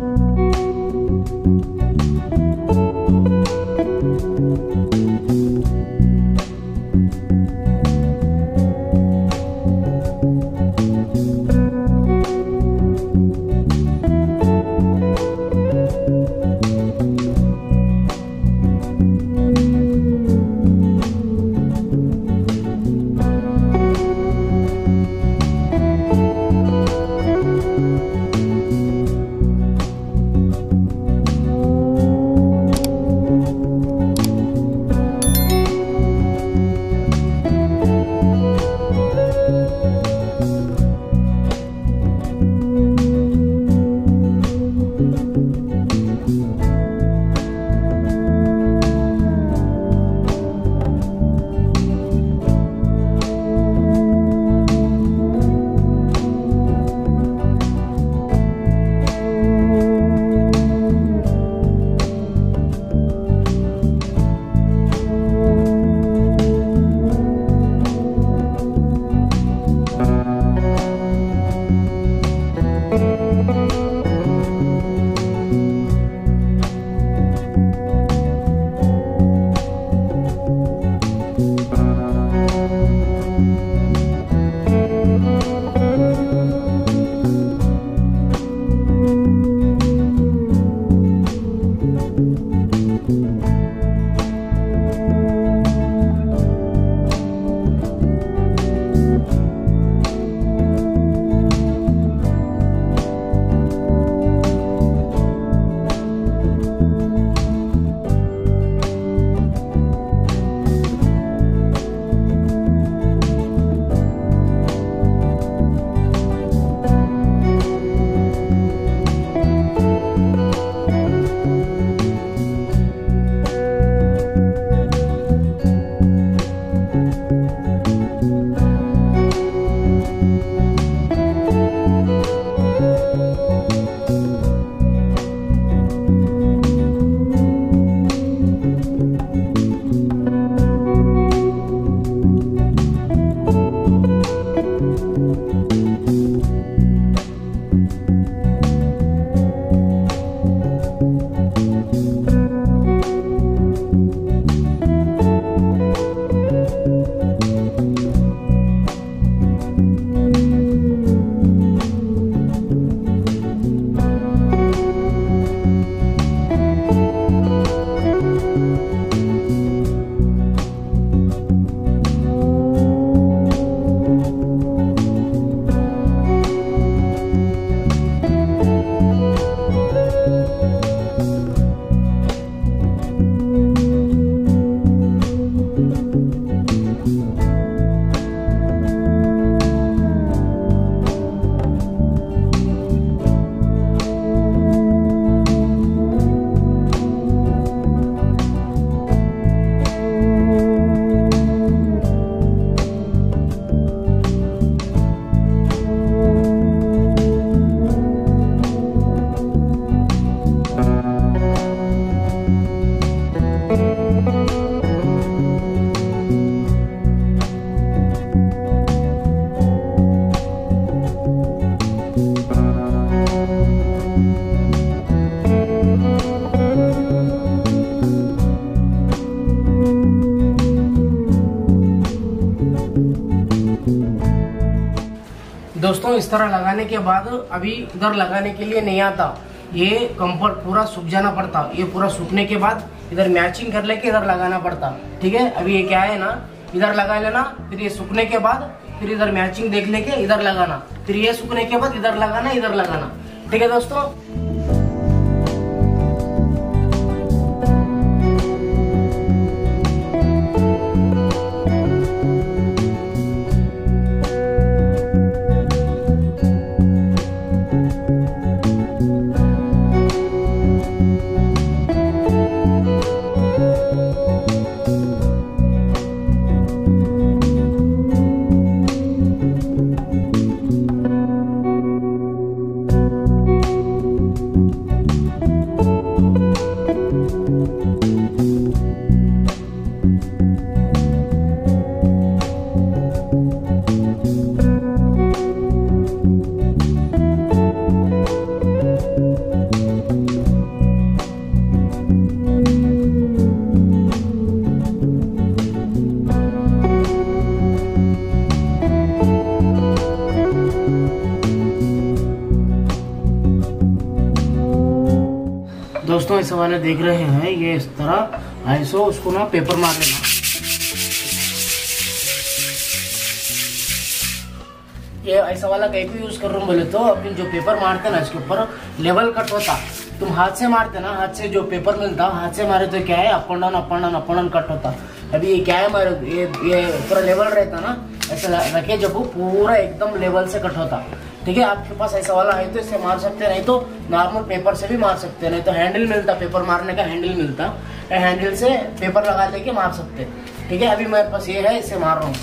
दोस्तों तरह लगाने के बाद अभी इधर लगाने के लिए नहीं आता। ये कंफर्ट पूरा सूख जाना पड़ता। ये पूरा सूखने के बाद इधर मैचिंग कर लेके इधर लगाना पड़ता। ठीक है? अभी ये क्या है ना? इधर लगा लेना, फिर ये सूखने के बाद, फिर इधर मैचिंग देख लेके इधर लगाना। फिर ये सूखने के बाद इधर लगाना इधर लगाना। ठीक है दोस्तों? ऐसा वाले देख रहे हैं, ये इस तरह, ऐसो उसको ना पेपर मार लेना। ये ऐसा वाला कहीं भी यूज़ कर रहा हूँ बोले तो अपन जो पेपर मारते ना, इसके ऊपर लेवल कट होता। तुम हाथ से मारते ना, हाथ से जो पेपर मिलता, हाथ से मारे तो क्या है अपन down up and down up and down cut होता। अभी ये क्या है, मारे, ये ये पूरा लेवल रहता ना। ऐसा रखे जब वो पूरा एकदम लेवल से कट होता। ठीक है, आपके पास ऐसा वाला है तो इसे मार सकते नहीं तो नॉर्मल पेपर से भी मार सकते नहीं तो हैंडल मिलता पेपर मारने का हैंडल मिलता। हैंडल से पेपर लगा लेके मार सकते ठीक है, अभी मेरे पास ये है इसे मार रहा हूँ।